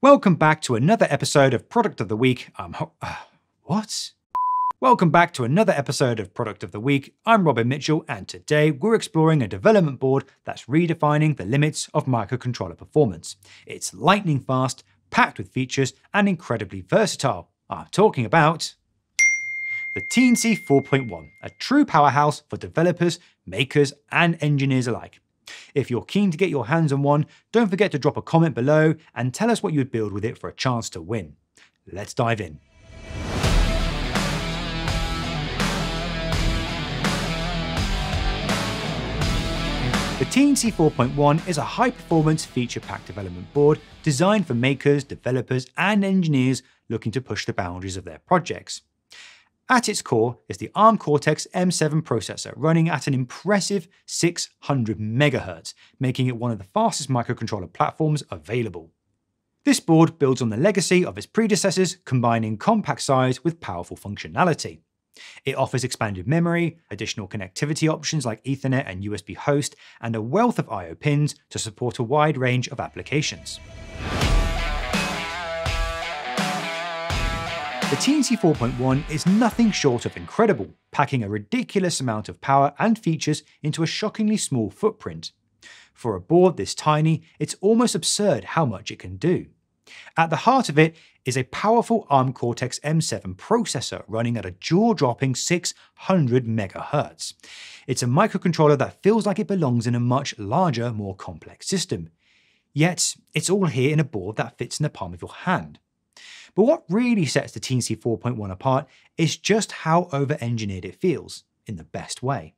Welcome back to another episode of Product of the Week. I'm ho- uh, what? Welcome back to another episode of Product of the Week. I'm Robin Mitchell, and today we're exploring a development board that's redefining the limits of microcontroller performance. It's lightning fast, packed with features, and incredibly versatile. I'm talking about the Teensy 4.1, a true powerhouse for developers, makers, and engineers alike. If you're keen to get your hands on one, don't forget to drop a comment below and tell us what you would build with it for a chance to win. Let's dive in. The Teensy 4.1 is a high performance feature packed development board designed for makers, developers, and engineers looking to push the boundaries of their projects. At its core is the ARM Cortex M7 processor running at an impressive 600 MHz, making it one of the fastest microcontroller platforms available. This board builds on the legacy of its predecessors, combining compact size with powerful functionality. It offers expanded memory, additional connectivity options like Ethernet and USB host, and a wealth of I.O. pins to support a wide range of applications. The Teensy 4.1 is nothing short of incredible, packing a ridiculous amount of power and features into a shockingly small footprint. For a board this tiny, it's almost absurd how much it can do. At the heart of it is a powerful ARM Cortex M7 processor running at a jaw-dropping 600 MHz. It's a microcontroller that feels like it belongs in a much larger, more complex system. Yet, it's all here in a board that fits in the palm of your hand. But what really sets the Teensy 4.1 apart is just how over-engineered it feels, in the best way.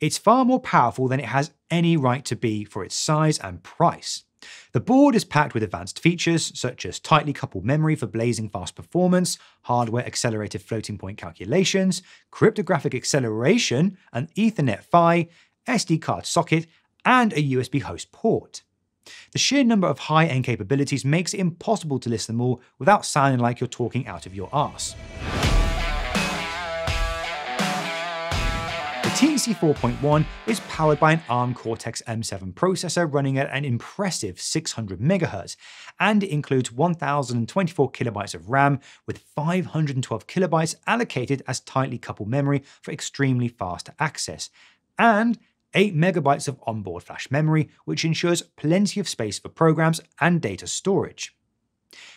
It's far more powerful than it has any right to be for its size and price. The board is packed with advanced features such as tightly coupled memory for blazing fast performance, hardware accelerated floating point calculations, cryptographic acceleration, an Ethernet PHY, SD card socket, and a USB host port. The sheer number of high-end capabilities makes it impossible to list them all without sounding like you're talking out of your arse. The Teensy 4.1 is powered by an ARM Cortex M7 processor running at an impressive 600 MHz, and it includes 1024 kilobytes of RAM with 512 kilobytes allocated as tightly coupled memory for extremely fast access, and 8 megabytes of onboard flash memory, which ensures plenty of space for programs and data storage.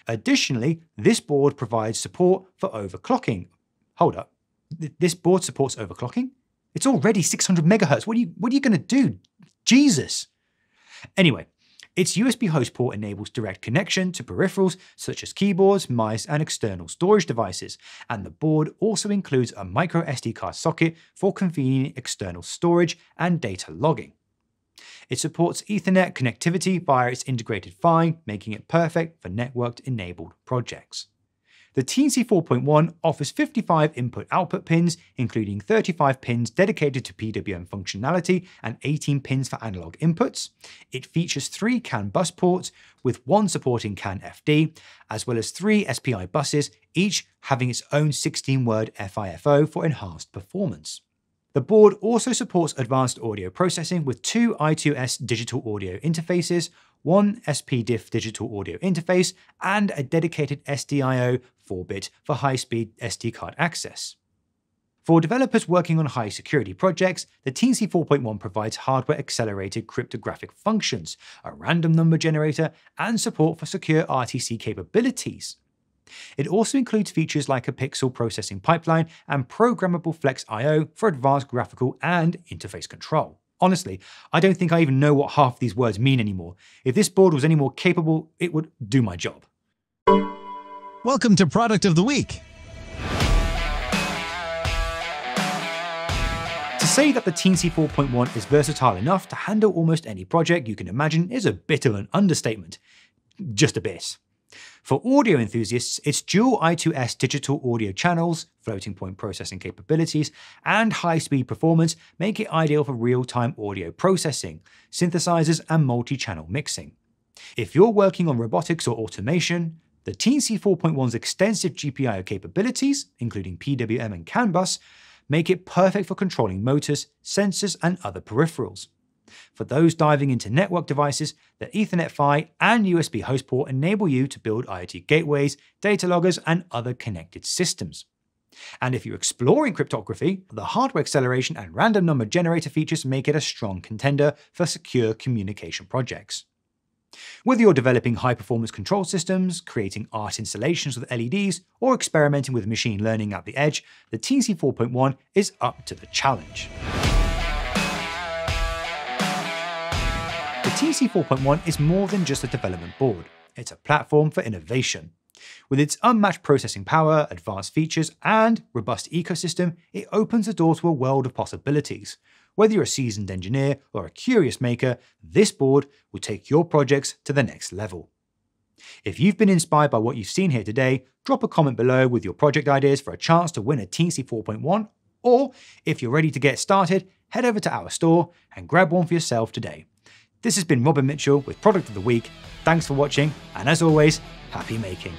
Additionally, this board provides support for overclocking. Hold up, this board supports overclocking? It's already 600 megahertz. What are you, you going to do? Jesus. Anyway, its USB host port enables direct connection to peripherals such as keyboards, mice, and external storage devices, and the board also includes a micro SD card socket for convenient external storage and data logging. It supports Ethernet connectivity via its integrated PHY, making it perfect for networked enabled projects. The Teensy 4.1 offers 55 input-output pins, including 35 pins dedicated to PWM functionality and 18 pins for analog inputs. It features three CAN bus ports, with one supporting CAN FD, as well as three SPI buses, each having its own 16-word FIFO for enhanced performance. The board also supports advanced audio processing with two I2S digital audio interfaces, one SPDIF digital audio interface, and a dedicated SDIO 4-bit for high-speed SD card access. For developers working on high security projects, the Teensy 4.1 provides hardware accelerated cryptographic functions, a random number generator, and support for secure RTC capabilities. It also includes features like a pixel processing pipeline and programmable Flex I.O. for advanced graphical and interface control. Honestly, I don't think I even know what half these words mean anymore. If this board was any more capable, it would do my job. Welcome to Product of the Week. To say that the Teensy 4.1 is versatile enough to handle almost any project you can imagine is a bit of an understatement. Just a bit. For audio enthusiasts, its dual I2S digital audio channels, floating point processing capabilities, and high-speed performance make it ideal for real-time audio processing, synthesizers, and multi-channel mixing. If you're working on robotics or automation, the Teensy 4.1's extensive GPIO capabilities, including PWM and CAN bus, make it perfect for controlling motors, sensors, and other peripherals. For those diving into network devices, the Ethernet PHY and USB host port enable you to build IoT gateways, data loggers, and other connected systems. And if you're exploring cryptography, the hardware acceleration and random number generator features make it a strong contender for secure communication projects. Whether you're developing high performance control systems, creating art installations with LEDs, or experimenting with machine learning at the edge, the Teensy 4.1 is up to the challenge. Teensy 4.1 is more than just a development board, it's a platform for innovation. With its unmatched processing power, advanced features, and robust ecosystem, it opens the door to a world of possibilities. Whether you're a seasoned engineer or a curious maker, this board will take your projects to the next level. If you've been inspired by what you've seen here today, drop a comment below with your project ideas for a chance to win a Teensy 4.1, or if you're ready to get started, head over to our store and grab one for yourself today. This has been Robin Mitchell with Product of the Week. Thanks for watching, and as always, happy making.